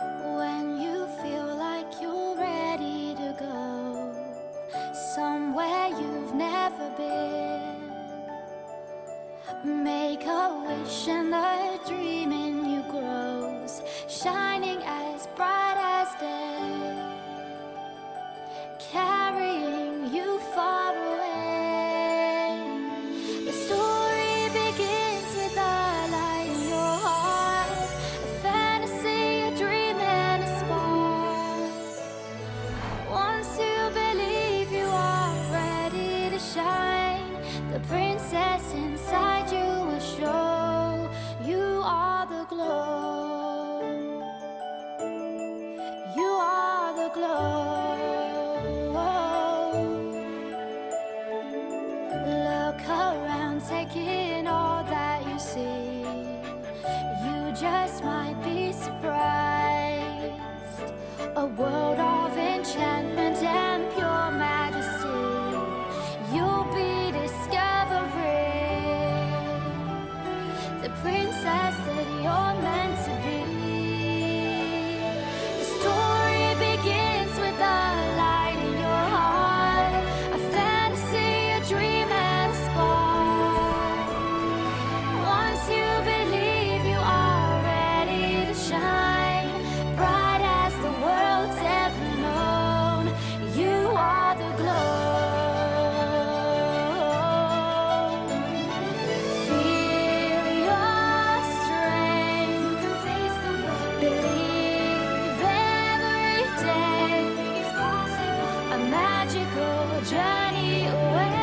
When you feel like you're ready to go somewhere you've never been, make a wish and inside you will show You are the glow. You are the glow. Look around, take it all magical journey away.